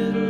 middle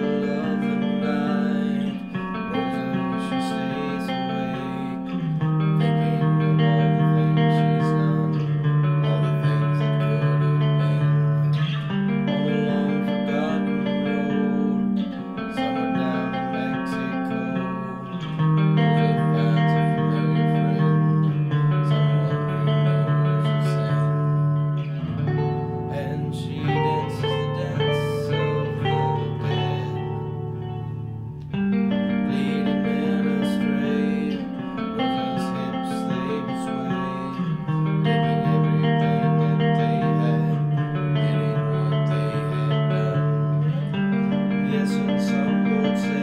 some would.